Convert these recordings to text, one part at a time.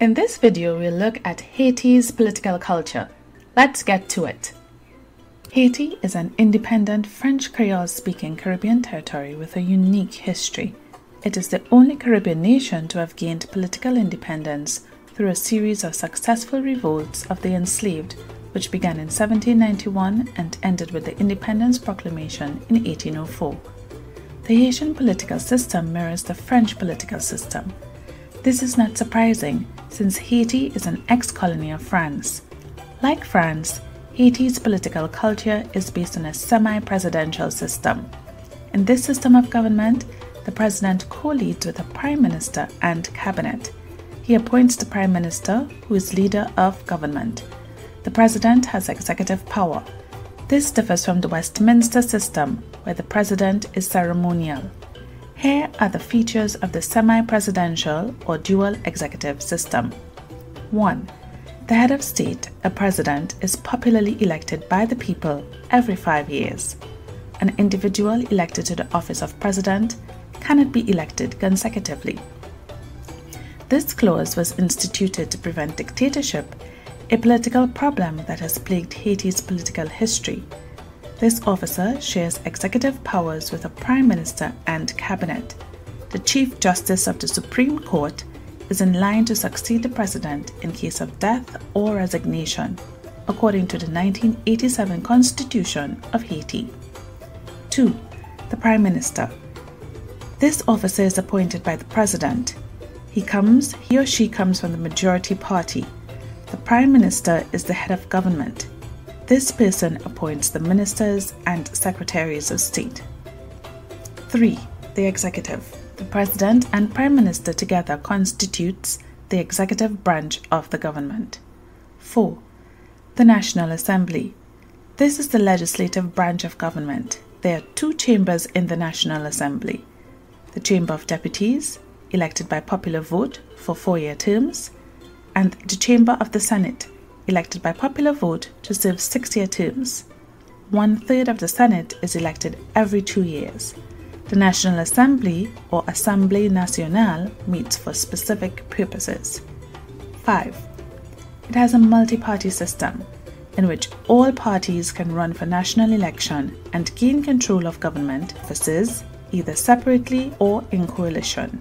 In this video, we'll look at Haiti's political culture. Let's get to it. Haiti is an independent French Creole speaking Caribbean territory with a unique history. It is the only Caribbean nation to have gained political independence through a series of successful revolts of the enslaved, which began in 1791 and ended with the Independence Proclamation in 1804. The Haitian political system mirrors the French political system. This is not surprising since Haiti is an ex colony of France. Like France, Haiti's political culture is based on a semi presidential system. In this system of government, the president co leads with a prime minister and cabinet. He appoints the prime minister, who is leader of government. The president has executive power. This differs from the Westminster system, where the president is ceremonial. Here are the features of the semi presidential or dual executive system. 1. The head of state, a president, is popularly elected by the people every five years. An individual elected to the office of president cannot be elected consecutively. This clause was instituted to prevent dictatorship, a political problem that has plagued Haiti's political history this officer shares executive powers with a prime minister and cabinet. The Chief Justice of the Supreme Court is in line to succeed the president in case of death or resignation, according to the 1987 Constitution of Haiti. 2. The Prime Minister. This officer is appointed by the president. He comes, he or she comes from the majority party. The Prime Minister is the head of government. This person appoints the ministers and secretaries of state. 3. The executive. The president and prime minister together constitutes the executive branch of the government. 4. The National Assembly. This is the legislative branch of government. There are two chambers in the National Assembly the Chamber of Deputies, elected by popular vote for four year terms, and the Chamber of the Senate, elected by popular vote to serve six year terms. One third of the Senate is elected every two years. The National Assembly, or Assemblée Nationale, meets for specific purposes. 5. It has a multi party system in which all parties can run for national election and gain control of government offices either separately or in coalition.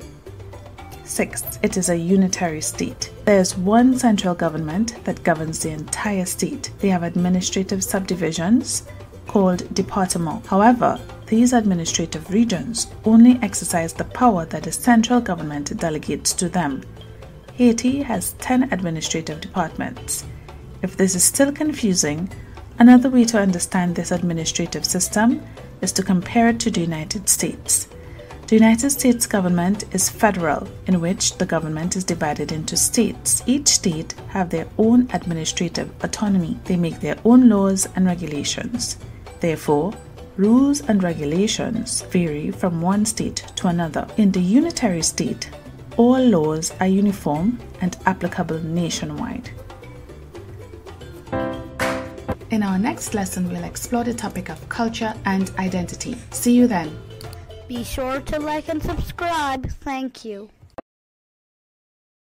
Sixth, it is a unitary state. There is one central government that governs the entire state. They have administrative subdivisions called départements. However, these administrative regions only exercise the power that the central government delegates to them. Haiti has 10 administrative departments. If this is still confusing, another way to understand this administrative system is to compare it to the United States. The United States government is federal, in which the government is divided into states. Each state have their own administrative autonomy. They make their own laws and regulations. Therefore, rules and regulations vary from one state to another. In the unitary state, all laws are uniform and applicable nationwide. In our next lesson, we'll explore the topic of culture and identity. See you then. Be sure to like and subscribe. Thank you.